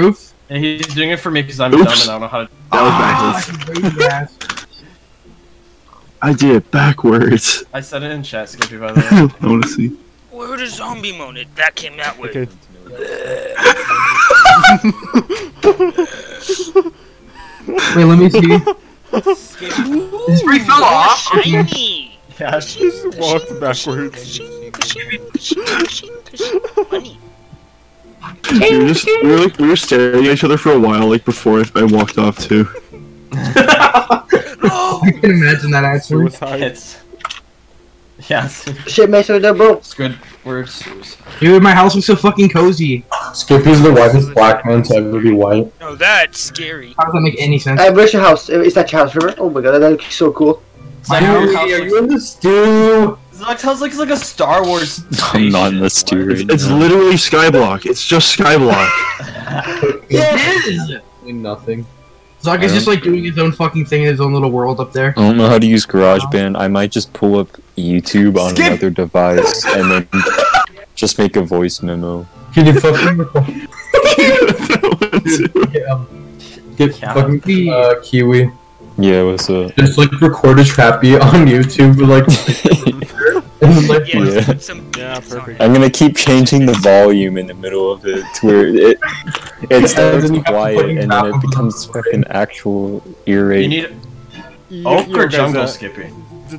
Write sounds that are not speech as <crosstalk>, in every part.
Proof? And he's doing it for me because I'm Oops. dumb and I don't know how to. That was Ah, backwards. you lazy ass. I did it backwards. I said it in chat, Skippy, by the way. I want to see. Where the zombie mode? That came that way. Okay. Wait, let me see. This pretty fell off. Shiny. yeah, She just walked backwards. Money. We were just we were like we were staring at each other for a while, like before I, I walked off too. <laughs> I can imagine that actually. Suicide. it's. Yes, Shit, man, so they're broke. Squidward suicide. Dude, my house looks so fucking cozy. Skippy's the whitest black man to ever be white. No, that's scary. How does that make any sense? Hey, where's your house? Is that your house, remember? Oh my god, that looks so cool. My Dude, house are you in the stew? Zach house looks like a Star Wars. <laughs> I'm not in the spaceship. It's, right it's now. literally Skyblock. It's just Skyblock. <laughs> <laughs> It is! Nothing. Zog is just like doing his own fucking thing in his own little world up there. I don't know how to use GarageBand. I might just pull up YouTube on Skip! another device and then just make a voice memo. Can you fucking record? Get Yeah. fucking uh, Kiwi. Yeah, what's up? Just like record a trappy on YouTube with like and then, like <laughs> Yeah, Yeah. put some Yeah, perfect. I'm gonna keep changing the volume in the middle of it to where it it starts then you have to quiet and then it becomes fucking actual ear You need Y- oak or jungle, uh, Skippy.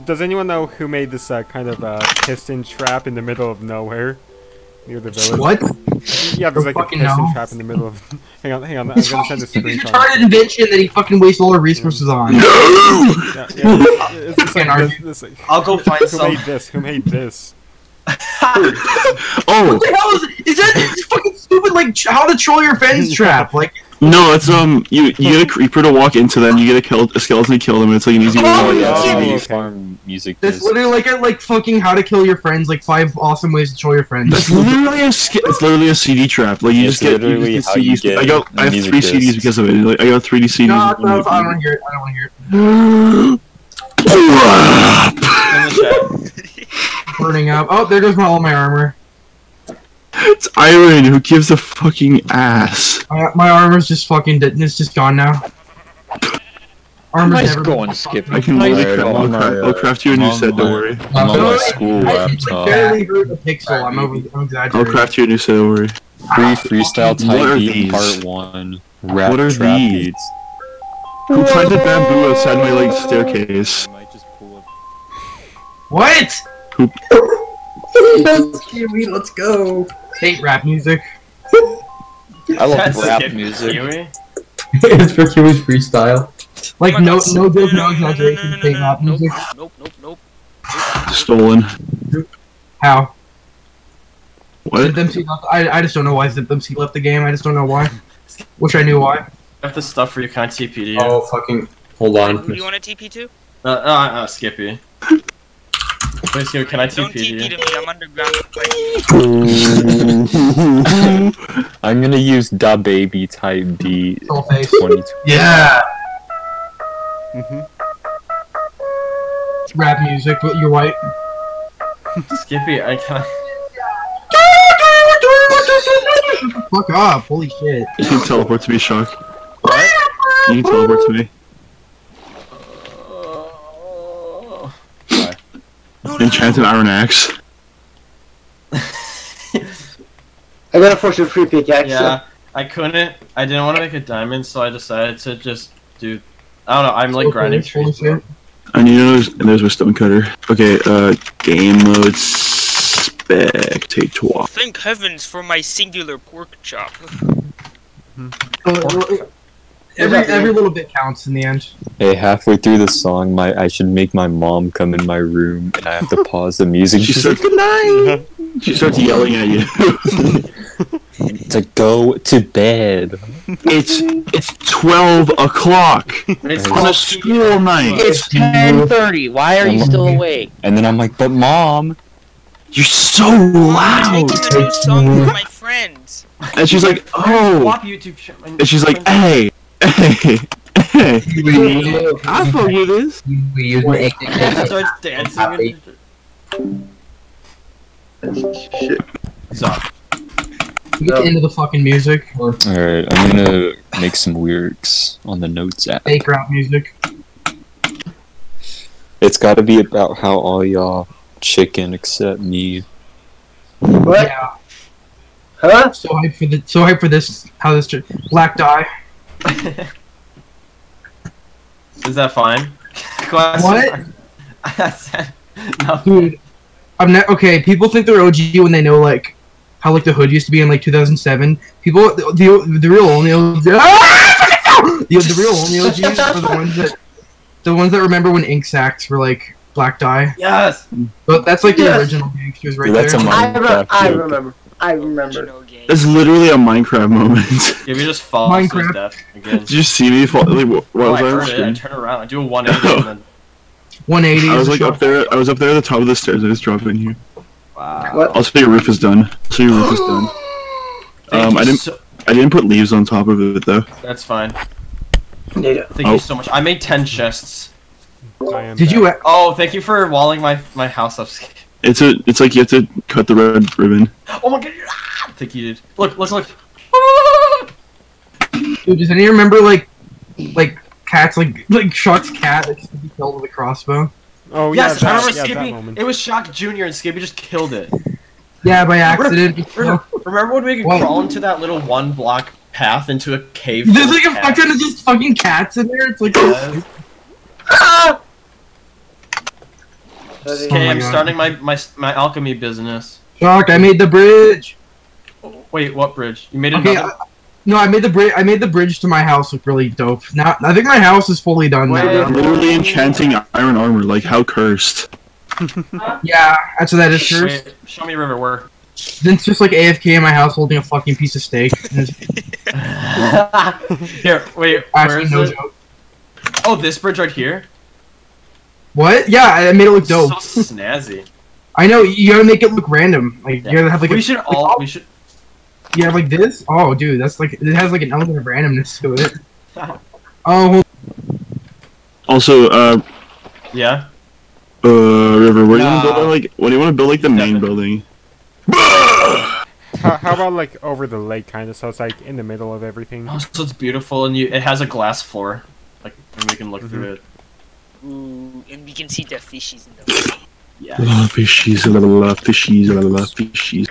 does anyone know who made this uh, kind of uh, piston trap in the middle of nowhere? Near the village? What? Yeah, there's like a Fucking piston no. trap in the middle of. <laughs> hang on, hang on. I'm It's gonna fucking send a <laughs> stupid screenshot. retarded invention that he fucking wastes all our resources on. Yeah, yeah, it's, it's <laughs> Can't like this, this, like, I'll go find who some. made this? Who made this? Oh What the hell is is that this fucking stupid like how to troll your friends trap? Like no, it's um you you get a creeper to walk into them, you get a kill a skeleton to kill them, and it's like an easy way. Oh, to yeah, yeah. CD farm music. that's disc. literally like a like fucking how to kill your friends, like five awesome ways to kill your friends. That's literally a sk- it's literally a CD trap. Like you It's just get you literally just how get you CDs. get I got I have three discs. CDs because of it. Like I got three CDs. no, no, I don't want to hear it. I don't want to hear it. In the chat. Burning up. Oh, there goes my all my armor. It's Iron who gives a fucking ass. My, my armor's just fucking dead. It's just gone now. Armor's Nice never going, Skip. I can Nice literally going. I'll, cra- on my, I'll craft you a I'm new on set. Don't worry. I'm on No, my school <laughs> I laptop. barely hurt a pixel. I'm over. I'm I'll craft you a new set. Don't worry. Free freestyle What are type beat these? part one. Rap What are trap these? beats. Who planted bamboo outside my like staircase? I might just pull Kiwi, let's go. Hate rap music. I love That's rap music. Kiwi. <laughs> it's for Kiwi's freestyle. Like Oh no God. no joke, no no, no, exaggeration. no, no, Hate no, rap music. Nope, nope, nope. Stolen. How? What? Zip MC left. I, I just don't know why Zip MC left the game. I just don't know why. Wish I knew why. I have the stuff for you. Can I TP to you? Oh fucking hold on. do you want a TP too? Uh, uh, uh, Skippy. Wait, Skippy, can I Don't TP to TP you? to me. I'm underground. <laughs> I'm gonna use DaBaby type D Soul face. 22. Yeah. Mhm. Rap music, but you're white. <laughs> Skippy, I can't. Fuck up! Holy shit! You can teleport to me, Shark. What? You can teleport to me. Enchanted Iron Axe. I got a fortune free pickaxe. Yeah, I couldn't. I didn't want to make a diamond, so I decided to just do. I don't know. I'm like Soul grinding trees. bro. shit. I need to know there's, there's my stonecutter. Okay, uh, game mode spectator. thank heavens for my singular pork chop. Uh, Every every little bit counts in the end. Hey, halfway through the song, my I should make my mom come in my room, and I have to pause the music. She She's starts, like, <laughs> she starts yelling at you. <laughs> to go to bed. it's it's twelve o'clock It's on a school night. It's 10:30. Why are you still awake? And then I'm like, but mom. You're so loud. I'm loud. making a new song for my friends. And she's like, oh. YouTube And she's like, hey, hey, <laughs> hey. I fuck with this. We use my starts dancing. and- Shit. Stop. We get into the fucking music or Alright, I'm gonna make some lyrics on the notes app. fake rap music. It's gotta be about how all y'all chicken except me. What? Yeah. Huh? So hype for the so hype for this how this ch- black die. <laughs> Is that fine? <laughs> Question What? <laughs> I said nothing. Dude, I'm not okay. People think they're OG when they know like how like the hood used to be in like 2007. People, the the, the real only OGs, ah, the, the real only OGs are the ones that the ones that remember when ink sacks were like black dye. Yes. But that's like the Yes. original gangsters right Dude, that's there. a I, re- Minecraft I remember. I remember. Original game. That's literally a Minecraft moment. <laughs> Give me just falls to Minecraft. death again. Did you see me fall? Like, what, what Oh, was I I heard it. I turn around. I do a 180 and then 180. I was like up there. I was up there at the top of the stairs. I just dropped in here. wow. What? Also, your roof is done. So your roof is done. Thank Um, you I didn't- so- I didn't put leaves on top of it though. that's fine. Neither. Thank Oh. you so much. I made 10 chests. I am Did back. you? Oh, thank you for walling my my house up. It's a. It's like you have to cut the red ribbon. Oh my god. Ah! Thank you, dude. Look, let's look, look. Dude, does anyone remember like like cats like like Shock's cat that used be killed with a crossbow? Oh yes, yeah, I that, remember yeah, Skippy. It was Shock Junior, and Skippy just killed it. Yeah, by accident. Remember, remember when we could What? crawl into that little one block path into a cave? There's like a cats? fuck ton of just fucking cats in there. It's like Yes. <laughs> Ah! Okay, Oh I'm God. starting my, my my alchemy business. Shock. I made the bridge. Wait, what bridge? You made Okay, another? I, no, I made the bridge. I made the bridge to my house look really dope. Now I think my house is fully done Wait. now. Literally enchanting iron armor. Like how cursed. <laughs> Yeah, that's what that is cursed. Wait, show me River where. Then it's just like AFK in my house holding a fucking piece of steak. <laughs> And Here, wait, where actually is no it? joke. Oh, this bridge right here. What? Yeah, I made it look dope. So snazzy. I know you gotta make it look random. Like you gotta have like we a, should all. We should. you have like this. Oh, dude, that's like it has like an element of randomness to it. <laughs> Oh, Also, uh, Yeah. uh, River, where do you want to build? Like, what do you want to build? Like the main Definitely. building. How, how about like over the lake, kind of? So it's like in the middle of everything. Oh, so it's beautiful, and you. It has a glass floor, like, and we can look Mm-hmm. through it. Ooh, and we can see the fishies in the <coughs> Yeah. La fishies, la la la fishies, la la la fishies.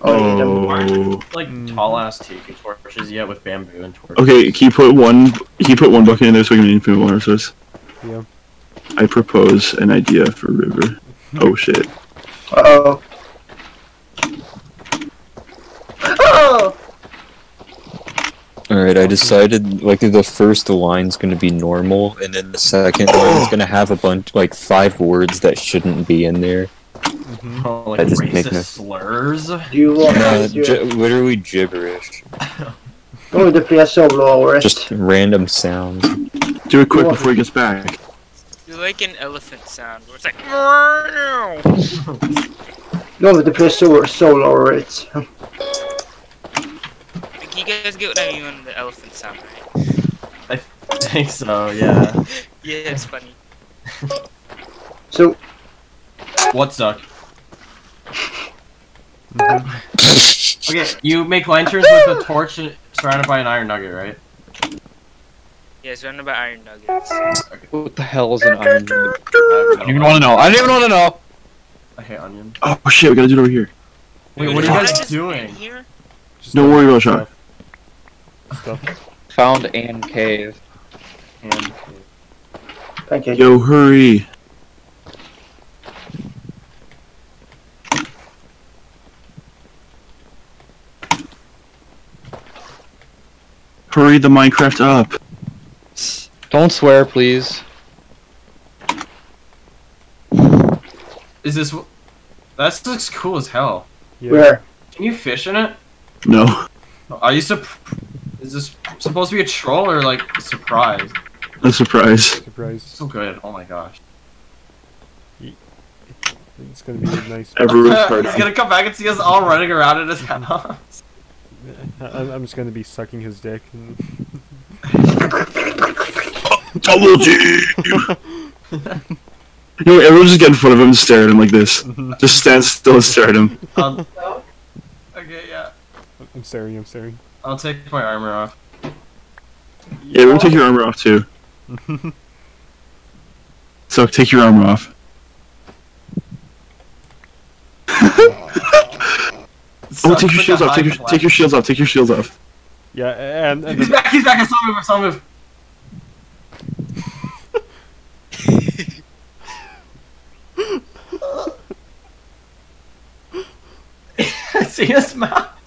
Oh. Like Mm. tall ass tiki torches, yeah, with bamboo and torches. Okay, can you put one? Can you put one bucket in there so we can get infinite water source? Yeah. I propose an idea for River. Oh shit. Uh oh. Oh! Alright, I decided like the first line's gonna be normal, and then the second line's gonna have a bunch like five words that shouldn't be in there. Oh, like I just make racist no- slurs. Do you want No, to do gi- it? literally gibberish. Oh, the play solo over. Just random sounds. Do it quick before he gets back. You like an elephant sound where it's like. No, the play solo solo over it. Can you guys get what I mean when the elephant sound, right? I think so, yeah. <laughs> Yeah, it's funny. <laughs> So, What's up? Mm-hmm. <laughs> Okay, you make lanterns with a torch and- surrounded by an iron nugget, right? Yeah, surrounded by iron nuggets. What the hell is an iron? nugget? I I don't even want to know. I don't even want to know. I hate onions. Oh shit, we gotta do it over here. Wait, what are you guys doing? here? Just Don't worry about Sean. Stuff. Found and cave. And thank you. Yo, hurry. Hurry the Minecraft up. Don't swear, please. is this? wh- That looks cool as hell. Yeah. Where? Can you fish in it? No, Are you sup? Is this supposed to be a troll or like a surprise? a surprise. Surprise. So good. Oh my gosh. It's gonna be nice. <laughs> Everyone's <laughs> party. He's gonna come back and see us all running around in his house. <laughs> I- I'm just gonna be sucking his dick. Double G. You know, everyone's just get in front of him and stare at him like this. Just stand still and stare at him. Um, okay, I'm staring. I'm staring. I'll take my armor off. Yeah, we'll take your armor off too. <laughs> So take your armor off. <laughs> Oh, take your shields off. Take your take your shields off. Take your shields off. yeah, and, and He's the, back. He's back. I saw him move. I saw him. <laughs> I see his mouse.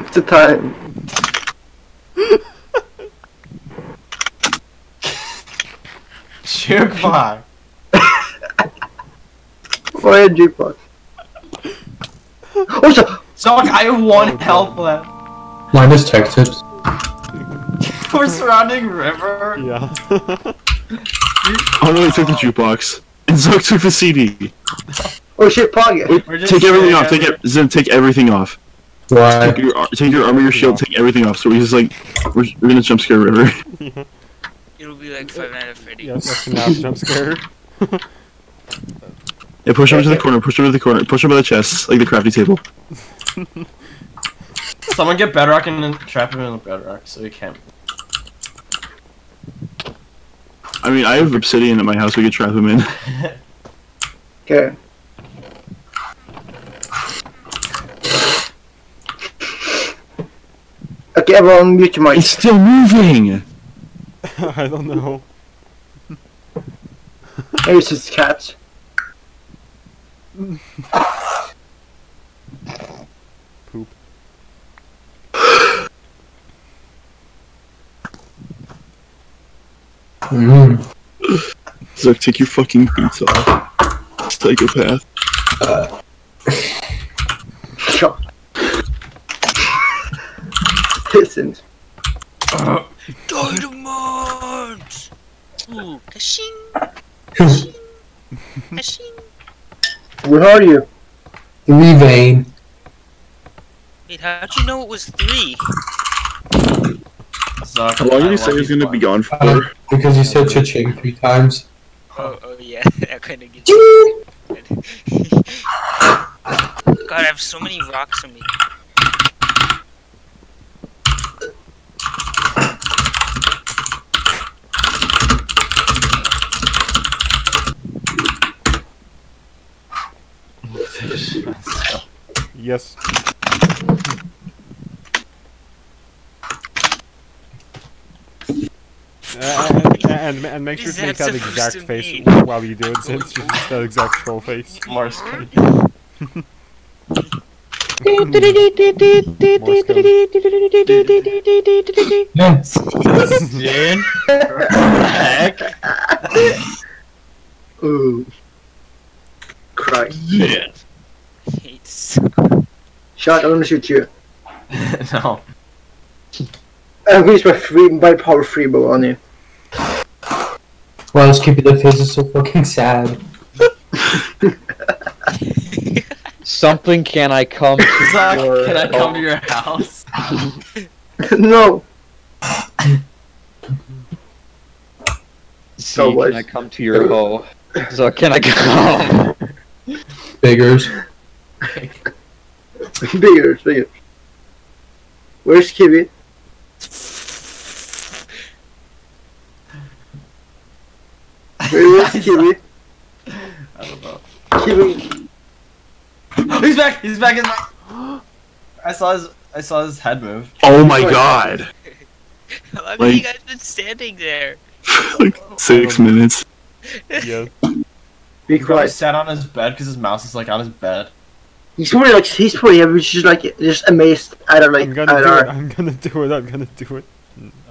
It's the time. Jukebox. Why a jukebox? Oh, so, Doc, I have one oh, health left. Minus tech tips. <laughs> We're surrounding river. yeah. Oh no, he took the jukebox. And Zuck took the CD. oh shit, Pog. Wait, We're just take everything off. Take it. Zen, take everything off. Why? Take your take your armor, your shield, take everything off. So we just like we're, we're gonna jump scare River. <laughs> It'll be like Five out of Freddy. yeah, that's a now jump scare. <laughs> Yeah, push him to the corner. Push him to the corner. Push him by the chest, like the crafty table. Someone get bedrock and then trap him in the bedrock so he can't. I mean, I have obsidian at my house. We could trap him in. <laughs> Okay. Okay, everyone mute your He's mics. still moving. <laughs> I don't know. Maybe it's just cats. <laughs> Mm. Zuck, take your fucking boots off. Psychopath. Shut. Listen. Diamonds! Ooh, kashing! Kashing! Kashing! Where are you? Three vein. Wait, how'd you know it was three? Zuck, How long did he love say he was gonna for be gone Uh, because you said cha-ching three times. Oh, oh yeah, <laughs> I kind of get you. <laughs> God, I have so many rocks on me. Yes. Uh, and, and, and make sure to make that exact face mean. while you do it, since just <laughs> that exact troll face. Morse code. Morse code. Yeah. Dude. Heck. Ooh. Cry. Hates. Shot, I'm gonna shoot you. <laughs> no. I'm gonna use my free, my power free bow on you. Wow, this Cupid that face is so fucking sad. Something can I come to Zuck, your can I come to your house? <laughs> no. See, Oh, can I come to your hoe? So can I come? Biggers. <laughs> Biggers, bigger. Where's Kiwi? Where is <laughs> Kiwi? I don't know. Kiwi. He's back! He's back! He's back! I saw his I saw his head move. Oh my god! <laughs> How long have you guys been standing there? <laughs> like six oh. minutes. Yeah. Be He probably quiet. sat on his bed because his mouse is like on his bed. He's probably like he's probably yeah, just like just amazed at our like I'm gonna do our it. I'm gonna do it. I'm gonna do it.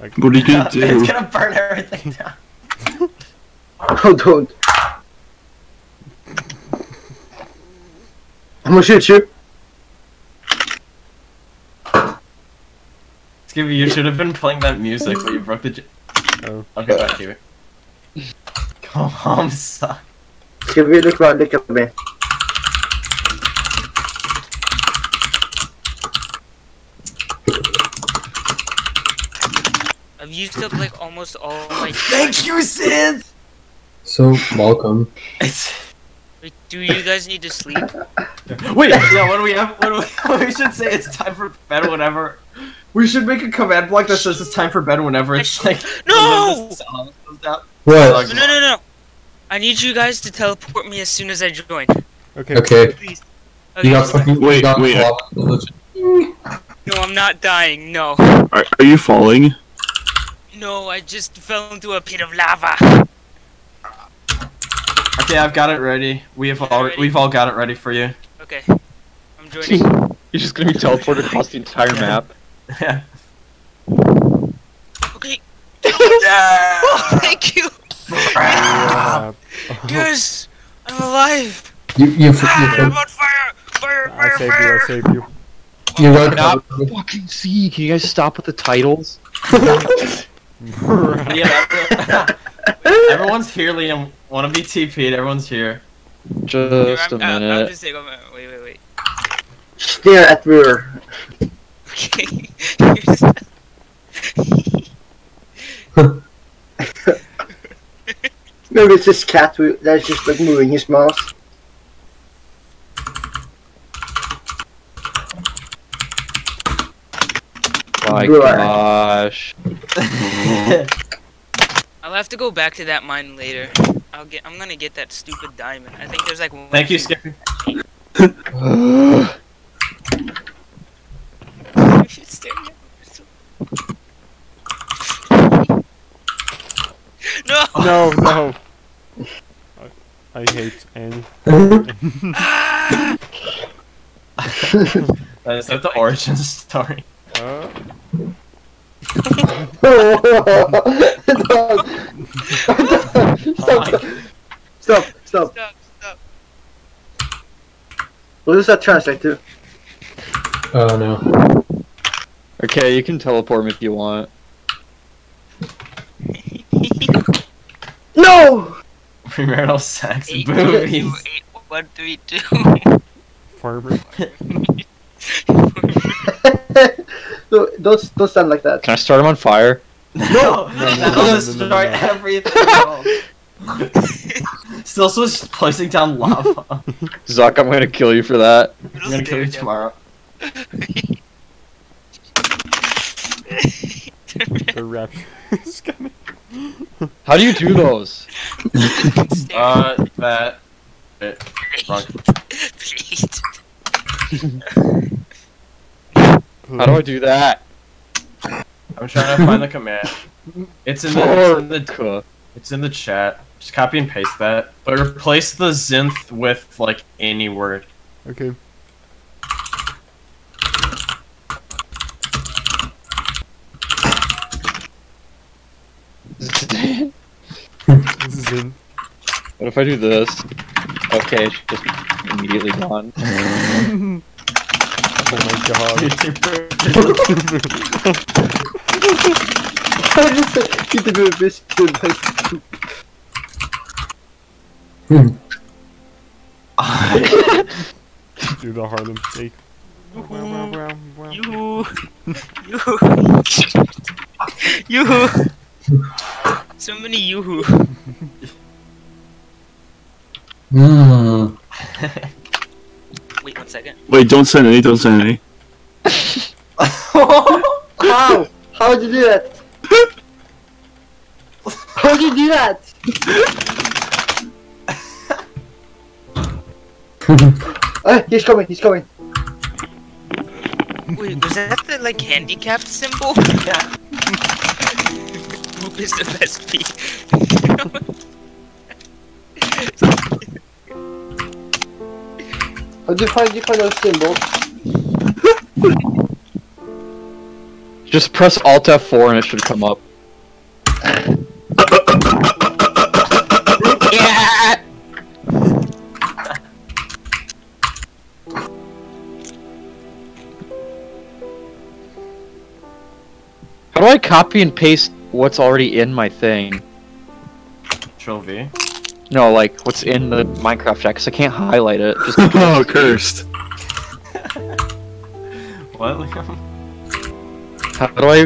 I- What are you gonna do? it's gonna burn everything down. Oh don't. I'm gonna shoot you. Skippy, you should have been playing that music, but you broke the. J- Oh. Okay, back to it. Go home, son. Kiwi, look around, look at me. I I've used up like almost all my. Thank you, Sid. So welcome. It's Wait, do you guys need to sleep? <laughs> wait. Yeah, what do we have? What do we? <laughs> we should say it's time for bed whenever. We should make a command block that says it's time for bed whenever it's like. No! the sun goes down. What? No, no, no, no. I need you guys to teleport me as soon as I join. Okay. Okay. Please. You got fucking. Wait, got wait, No, I'm not dying. No. Are, are you falling? No, I just fell into a pit of lava. Okay, I've got it ready. We have all ready? we've all got it ready for you. Okay. I'm joining. <laughs> You're just gonna be teleported across the entire map. Yeah. <laughs> Okay. Oh, <laughs> thank you. Yes, I'm alive. You you Ah, I'm you on fire. Fire, I fire, save you. I fire. save you. you got Not fucking see. Can you guys stop with the titles? Yeah. That's Everyone's here, Liam. Wanna be TP'd? Everyone's here. Just a I'm, I'm, I'm minute. just saying, wait, wait, wait. Stare at mirror. <laughs> Okay. Here's- Maybe it's this cat that's just like moving his mouse. My Right. gosh. <laughs> I'll have to go back to that mine later. I'll get. I'm gonna get that stupid diamond. I think there's like. One Thank you, thing- Skippy. Staring at me. No. No, no. <laughs> I, I hate Annie. <laughs> Is that the origin story? Uh, <laughs> <laughs> stop, stop, stop. Stop. Stop. What does that translate to? Oh no. Okay, you can teleport me if you want. <laughs> No! Premarital sex, Eight, boobies. two, eight, one, three, two. <laughs> farmer. no, don't don't stand like that. Can I start him on fire? <laughs> No, no, that'll no, destroy no, no. everything. <laughs> Still, so just placing down lava. <laughs> Zuck, I'm gonna kill you for that. I'm gonna kill you tomorrow. The rap is coming. How do you do those? Uh, that. Wait, wrong. How do I do that? I'm trying to find the command. <laughs> It's in the, it's in the Fork. it's in the chat. Just copy and paste that, but replace the zinth with like any word. Okay. This. <laughs> What if I do this? Okay, it's just immediately gone. <laughs> Oh my god. Keep the move, this dude, like, Do the Harlem Shake. You. You. You. So many yoo Mm. Wait one second. Wait, don't send any. Don't send any. <laughs> How? How'd you do that? <laughs> How'd you do that? <laughs> Ah, he's coming, he's coming. Wait, was that the like handicapped symbol? <laughs> Yeah. Poop is the best pee. How'd you find you find those symbols? Just press Alt F4 and it should come up. yeah. How do I copy and paste what's already in my thing? Control V. No, like what's in the Minecraft chat, because I can't highlight it. Just <laughs> oh, cursed. <laughs> What, Liam? How do I?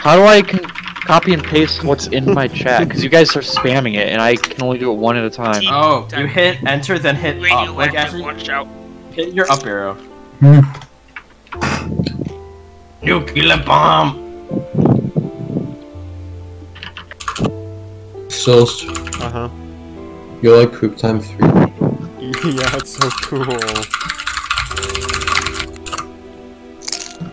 How do I con- copy and paste what's in my chat? Because you guys are spamming it, and I can only do it one at a time. Oh, you hit enter, then hit up. Like Radioactive, after watch out. hit your up arrow. Nuclear bomb. So, Uh huh. you like Poop Time 3? <laughs> yeah, it's so cool.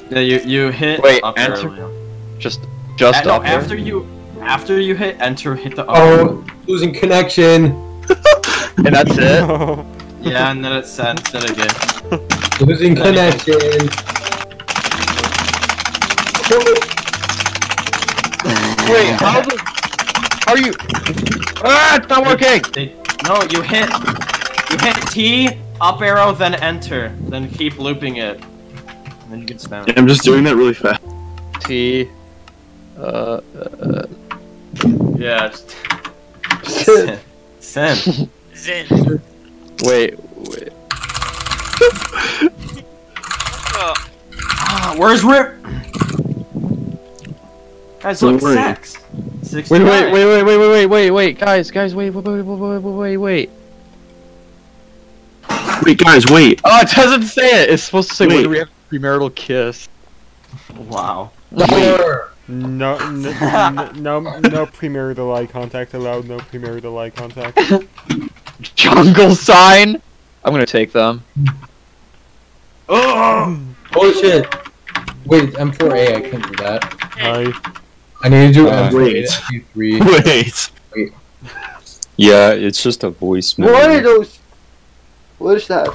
Yeah, you you hit Wait, up enter? arrow. Just, just no, up there? after you after you hit enter, hit the up. Oh, losing connection. <laughs> And that's it? <laughs> Yeah, and then it sends it again. Losing connection. Wait, how the... How are you... Ah, it's not working! They, no, you hit you hit T up arrow then enter, then keep looping it, and then you can spam. it. I'm just doing that really fast. T... Uh... uh Yeah. Just, send. send. Zen. wait, wait. Oh, Ah, where's Rip? Guys, look, Don't worry. sex. Wait, wait, wait, wait, wait, wait, wait, wait, wait, guys, guys, wait, wait, wait, wait, wait, wait, wait, wait. Wait, guys, wait. Oh, it doesn't say it! It's supposed to say, Wait. when do we have premarital kiss? Wow. No, n- n- <laughs> no, no premarital eye contact allowed. No premarital eye contact. <laughs> Jungle sign? I'm gonna take them. Oh! Oh shit. Wait, M4A, I can't do that. Hi. I need to do Uh, M4A wait. M3. <laughs> Wait. Yeah, it's just a voice memo. What are those? What is that?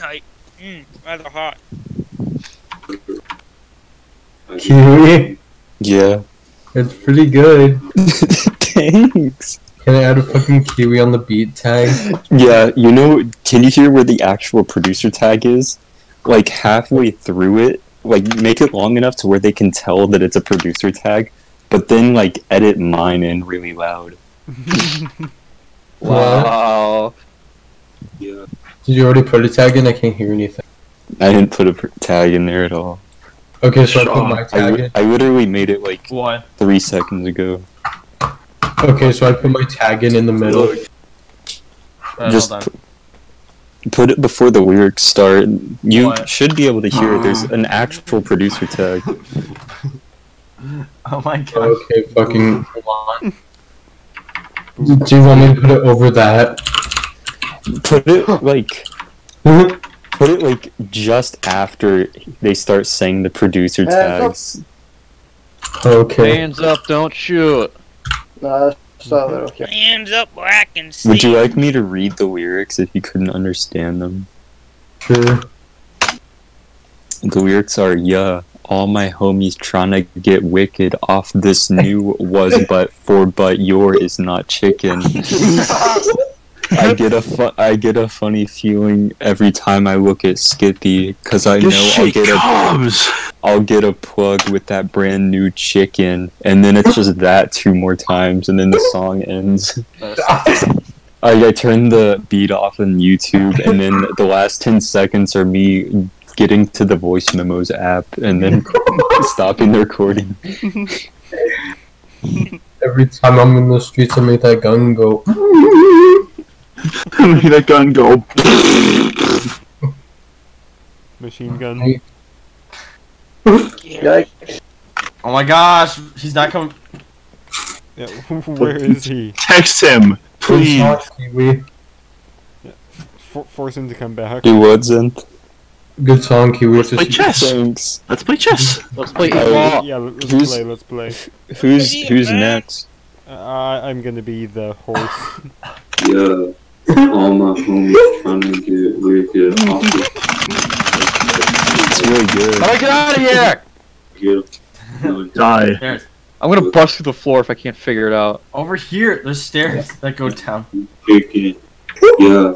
Like, mm, rather hot. Kiwi. Yeah. It's pretty good. <laughs> Thanks. Can I add a fucking kiwi on the beat tag? Yeah, you know, can you hear where the actual producer tag is? Like halfway through it, like make it long enough to where they can tell that it's a producer tag, but then like edit mine in really loud. Wow. Yeah. Did you already put a tag in? I can't hear anything. I didn't put a tag in there at all. Okay, so I put my tag li- in. I literally made it like What? three seconds ago. Okay, so I put my tag in in the middle. Uh, Just hold on. put it before the lyrics start. You What? should be able to hear it. There's an <laughs> actual producer tag. Oh my god. Okay, fucking. Hold on. Do you want me to put it over that? Put it like put it like just after they start saying the producer tags. Okay. Hands up, don't shoot. Nah, that's not that okay. Hands up, black and see. Would you like me to read the lyrics if you couldn't understand them? Sure. The lyrics are yeah, all my homies tryna get wicked off this new was <laughs> but for but your is not chicken. I get a fu- I get a funny feeling every time I look at Skippy cuz I know I'll get a comes. I'll get a plug with that brand new chicken and then it's just that two more times and then the song ends. <laughs> I, I turn the beat off on YouTube, and then the last 10 seconds are me getting to the voice memos app and then <laughs> stopping the recording. <laughs> Every time I'm in the streets, I make that gun go. <laughs> I Make that gun go. Machine gun. Yikes. Oh my gosh, he's not coming. Yeah, where is he? Text him, please. Good song, Kiwi. For- force him to come back. He wasn't. Good song, Kiwi. It's Play chess. Thanks. Let's play chess. Let's play Uh. Yeah, let's Who's- play. Let's play. Who's who's next? Uh, I- I'm gonna be the horse. <laughs> Yeah, all my homies trying to get wicked off It's really good. How do I get out of here? Get Die. There's I'm gonna bust through the floor if I can't figure it out. over here. There's stairs that go down. Yeah,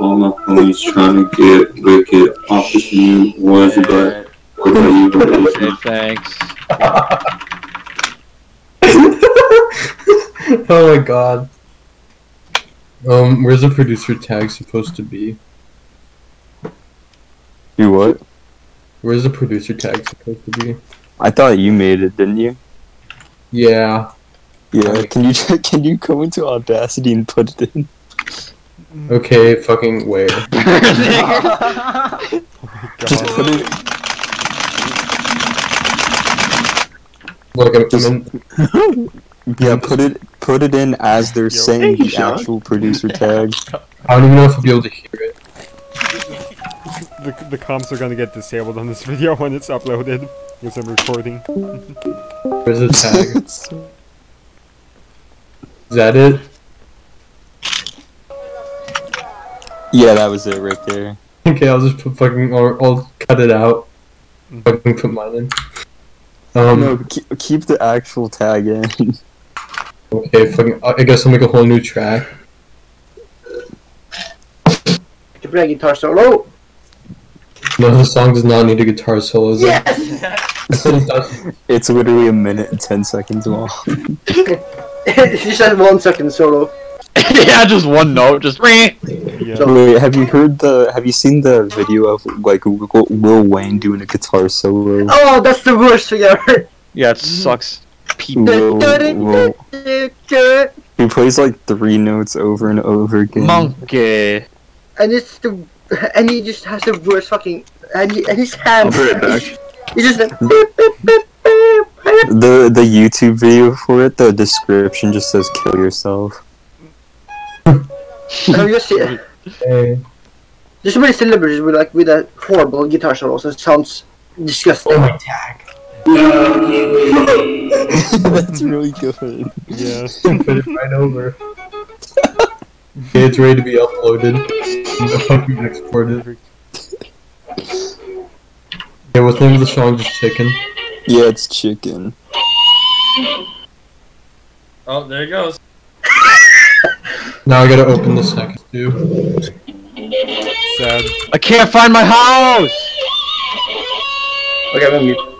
all my homies trying to get wicked off this new was but Yeah. for you but it's Okay, not. thanks. <laughs> oh my god. Um, where's the producer tag supposed to be? You what? Where's the producer tag supposed to be? I thought you made it, didn't you? Yeah. Yeah. Can you <laughs> can you go into Audacity and put it in? Mm. Okay, fucking where? Just put it. Look, I'm, I'm in. <laughs> Yeah, put it put it in as they're saying Hey, the Sean. actual producer <laughs> tag. I don't even know if I'll be able to hear it. The, the comps are gonna get disabled on this <laughs> video when it's uploaded. Because I'm recording. Where's the tag? Is that it? Yeah, that was it right there. Okay, I'll just put fucking, or I'll cut it out. Fucking put mine in. Um, no, keep, keep the actual tag in. <laughs> okay, fucking, I guess I'll make a whole new track. To play guitar solo. No, the song does not need a guitar solo. Is Yes! it? <laughs> it. It's literally a minute and ten seconds long. <laughs> she said one second solo. <laughs> yeah, just one note, just meh. Yeah. Wait, have you heard the? Have you seen the video of like Lil Lil Wayne doing a guitar solo? Oh, that's the worst thing ever. Yeah, it sucks. Pete. Lil, Lil, he plays like three notes over and over again. Monkey. And it's the and he just has the worst fucking and, he, and his hand. I'll be right back. He's just like beep, beep, beep, beep, beep. The the YouTube video for it, the description just says "kill yourself." <laughs> And I'm just see- Hey. There's so many celebrities with like with a horrible guitar solos. It sounds disgusting. Oh my tag. <laughs> That's really good. Yeah. <laughs> Put it right over. Okay, it's ready to be uploaded. And fucking exported. Okay, what's the name of the song? Just chicken. Yeah, it's chicken. Oh, there he goes. Now I gotta open the second too. Sad. I can't find my house! Okay, I'm on mute.